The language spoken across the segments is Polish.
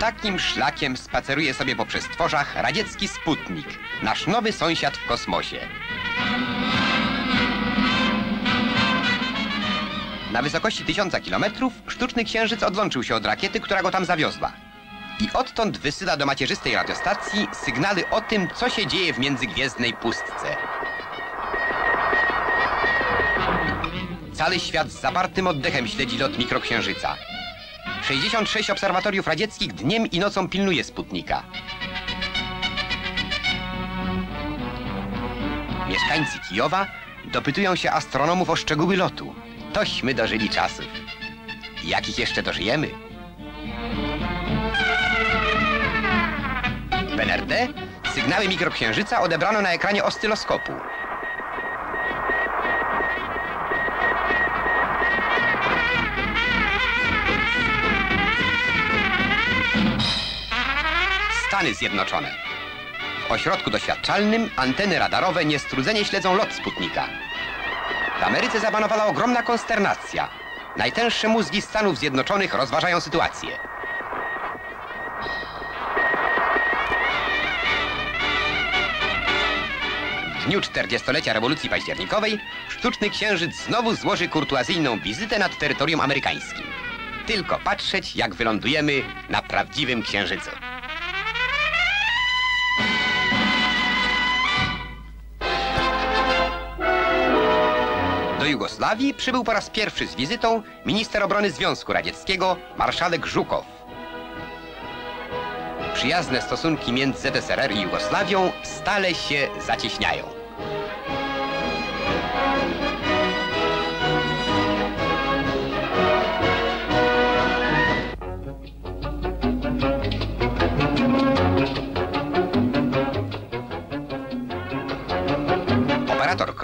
Takim szlakiem spaceruje sobie po przestworzach radziecki Sputnik, nasz nowy sąsiad w kosmosie. Na wysokości tysiąca kilometrów sztuczny księżyc odłączył się od rakiety, która go tam zawiozła. I odtąd wysyła do macierzystej radiostacji sygnały o tym, co się dzieje w międzygwiezdnej pustce. Cały świat z zapartym oddechem śledzi lot mikroksiężyca. 66 obserwatoriów radzieckich dniem i nocą pilnuje Sputnika. Mieszkańcy Kijowa dopytują się astronomów o szczegóły lotu. Tośmy dożyli czasów. Jakich jeszcze dożyjemy? W NRD sygnały mikroksiężyca odebrano na ekranie ostyloskopu. Stany Zjednoczone. W ośrodku doświadczalnym anteny radarowe niestrudzenie śledzą lot Sputnika. W Ameryce zapanowała ogromna konsternacja. Najtęższe mózgi Stanów Zjednoczonych rozważają sytuację. W dniu 40-lecia rewolucji październikowej sztuczny księżyc znowu złoży kurtuazyjną wizytę nad terytorium amerykańskim. Tylko patrzeć, jak wylądujemy na prawdziwym księżycu. Jugosławii przybył po raz pierwszy z wizytą minister obrony Związku Radzieckiego, marszałek Żukow. Przyjazne stosunki między ZSRR i Jugosławią stale się zacieśniają.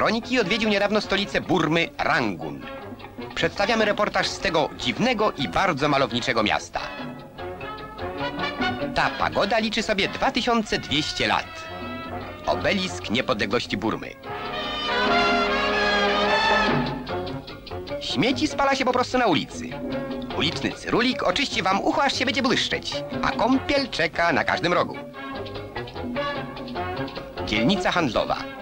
Operator kroniki odwiedził niedawno stolicę Burmy, Rangun. Przedstawiamy reportaż z tego dziwnego i bardzo malowniczego miasta. Ta pagoda liczy sobie 2200 lat. Obelisk niepodległości Burmy. Śmieci spala się po prostu na ulicy. Uliczny cyrulik oczyści wam ucho, aż się będzie błyszczeć, a kąpiel czeka na każdym rogu. Dzielnica handlowa.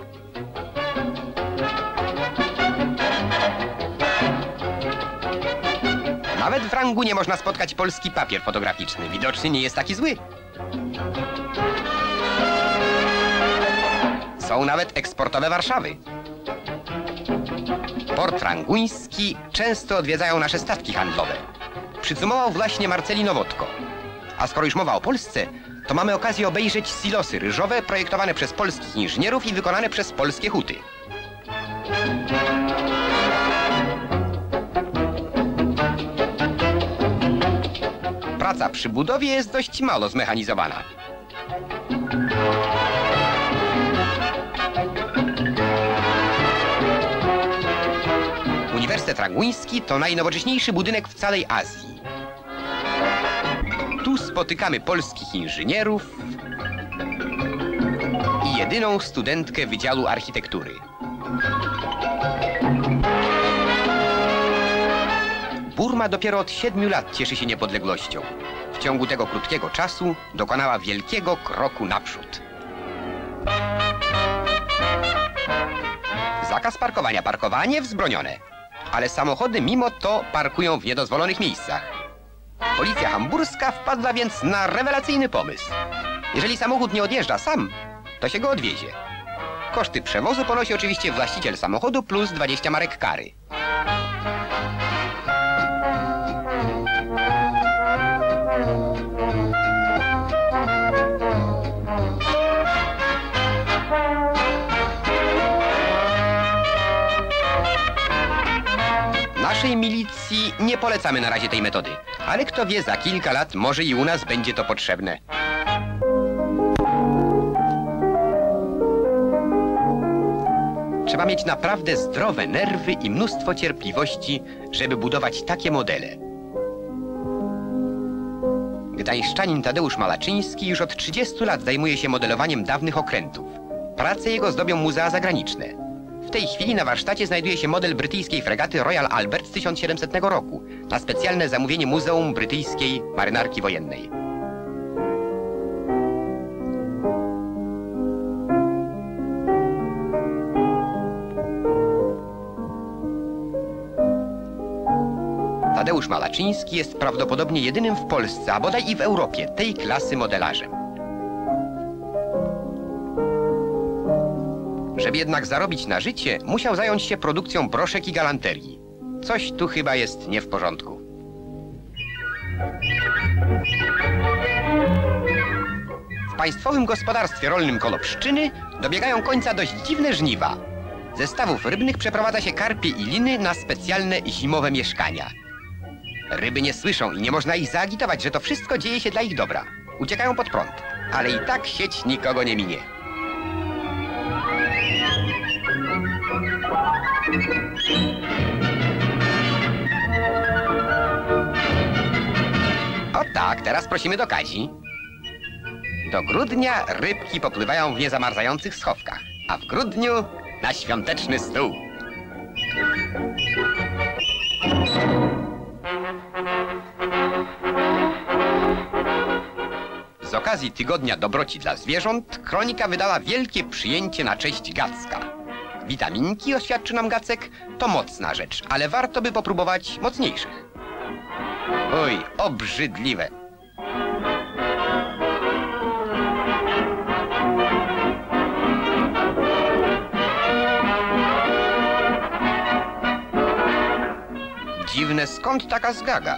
Nawet w rangu nie można spotkać polski papier fotograficzny. Widocznie nie jest taki zły. Są nawet eksportowe Warszawy. Port ranguński często odwiedzają nasze statki handlowe. Przycumował właśnie Marceli Nowotko. A skoro już mowa o Polsce, to mamy okazję obejrzeć silosy ryżowe projektowane przez polskich inżynierów i wykonane przez polskie huty. Praca przy budowie jest dość mało zmechanizowana. Uniwersytet Ranguński to najnowocześniejszy budynek w całej Azji. Tu spotykamy polskich inżynierów i jedyną studentkę Wydziału Architektury. Burma dopiero od siedmiu lat cieszy się niepodległością. W ciągu tego krótkiego czasu dokonała wielkiego kroku naprzód. Zakaz parkowania. Parkowanie wzbronione. Ale samochody mimo to parkują w niedozwolonych miejscach. Policja hamburska wpadła więc na rewelacyjny pomysł. Jeżeli samochód nie odjeżdża sam, to się go odwiezie. Koszty przewozu ponosi oczywiście właściciel samochodu plus 20 marek kary. Nie polecamy na razie tej metody, ale kto wie, za kilka lat może i u nas będzie to potrzebne. Trzeba mieć naprawdę zdrowe nerwy i mnóstwo cierpliwości, żeby budować takie modele. Gdańszczanin Tadeusz Malaczyński już od 30 lat zajmuje się modelowaniem dawnych okrętów. Prace jego zdobią muzea zagraniczne. W tej chwili na warsztacie znajduje się model brytyjskiej fregaty Royal Albert z 1700 roku na specjalne zamówienie Muzeum Brytyjskiej Marynarki Wojennej. Tadeusz Malaczyński jest prawdopodobnie jedynym w Polsce, a bodaj i w Europie tej klasy modelarzem. Żeby jednak zarobić na życie, musiał zająć się produkcją broszek i galanterii. Coś tu chyba jest nie w porządku. W Państwowym Gospodarstwie Rolnym Kolopszczyny dobiegają końca dość dziwne żniwa. Ze stawów rybnych przeprowadza się karpie i liny na specjalne zimowe mieszkania. Ryby nie słyszą i nie można ich zaagitować, że to wszystko dzieje się dla ich dobra. Uciekają pod prąd, ale i tak sieć nikogo nie minie. O tak, teraz prosimy do Kazi. Do grudnia rybki popływają w niezamarzających schowkach, a w grudniu na świąteczny stół. Z okazji Tygodnia Dobroci dla Zwierząt kronika wydała wielkie przyjęcie na cześć Gacka. Witaminki, oświadczy nam Gacek, to mocna rzecz, ale warto by popróbować mocniejszych. Oj, obrzydliwe. Dziwne, skąd taka zgaga?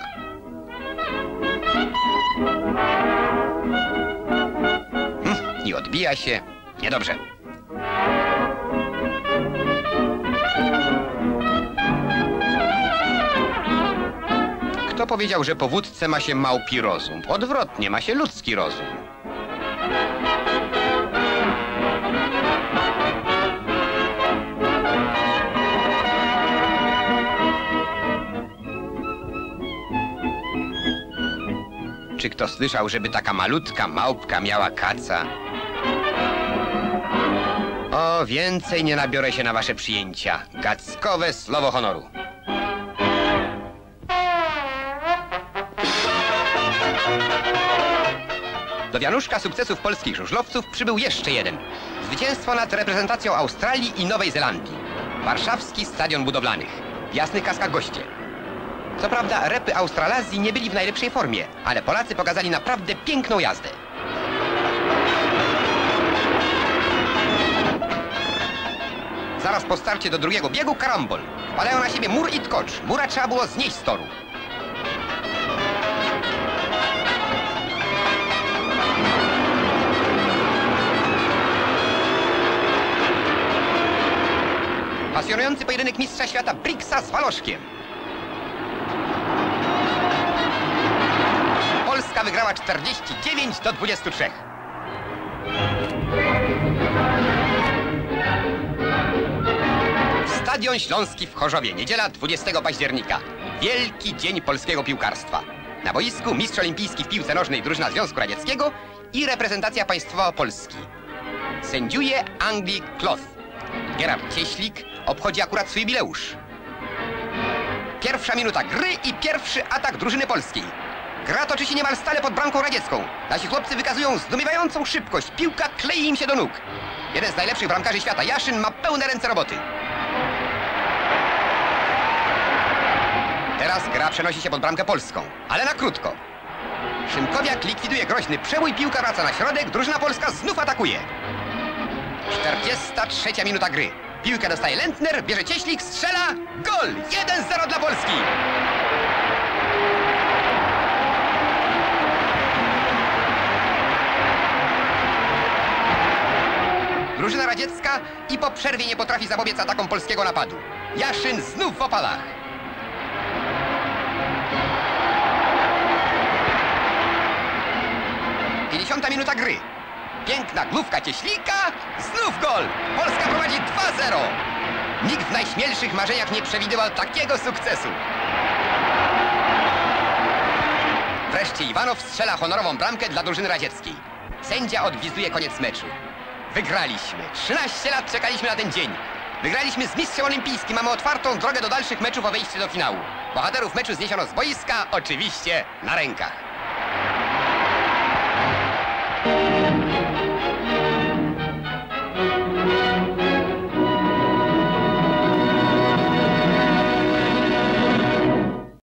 Hm, I odbija się. Niedobrze. Kto powiedział, że po wódce ma się małpi rozum? Odwrotnie, ma się ludzki rozum. Czy kto słyszał, żeby taka malutka małpka miała kaca? O, więcej nie nabiorę się na wasze przyjęcia. Gackowe słowo honoru. Do wianuszka sukcesów polskich żużlowców przybył jeszcze jeden. Zwycięstwo nad reprezentacją Australii i Nowej Zelandii. Warszawski Stadion Budowlanych. W jasnych kaskach goście. Co prawda repy Australazji nie byli w najlepszej formie, ale Polacy pokazali naprawdę piękną jazdę. Zaraz po starcie do drugiego biegu karambol. Padają na siebie mur i tkocz. Mura trzeba było znieść z toru. Pasjonujący pojedynek mistrza świata Brixa z Waloszkiem. Polska wygrała 49 do 23. Stadion Śląski w Chorzowie, niedziela 20 października. Wielki dzień polskiego piłkarstwa. Na boisku mistrz olimpijski w piłce nożnej drużyna Związku Radzieckiego i reprezentacja państwowa Polski. Sędziuje Anglii Cloth. Gerard Cieślik obchodzi akurat swój jubileusz. Pierwsza minuta gry i pierwszy atak drużyny polskiej. Gra toczy się niemal stale pod bramką radziecką. Nasi chłopcy wykazują zdumiewającą szybkość. Piłka klei im się do nóg. Jeden z najlepszych bramkarzy świata, Jaszyn, ma pełne ręce roboty. Teraz gra przenosi się pod bramkę polską, ale na krótko. Szymkowiak likwiduje groźny przebój, piłka wraca na środek, drużyna polska znów atakuje. 43 minuta gry. Piłkę dostaje Lentner, bierze Cieślik, strzela, gol! 1-0 dla Polski! Drużyna radziecka i po przerwie nie potrafi zapobiec atakom polskiego napadu. Jaszyn znów w opalach. Pięćdziesiąta minuta gry. Piękna główka Cieślika, znów gol! Polska prowadzi 2-0. Nikt w najśmielszych marzeniach nie przewidywał takiego sukcesu. Wreszcie Iwanow strzela honorową bramkę dla drużyny radzieckiej. Sędzia odgwizduje koniec meczu. Wygraliśmy. 13 lat czekaliśmy na ten dzień. Wygraliśmy z mistrzem olimpijskim. Mamy otwartą drogę do dalszych meczów o wejście do finału. Bohaterów meczu zniesiono z boiska, oczywiście na rękach.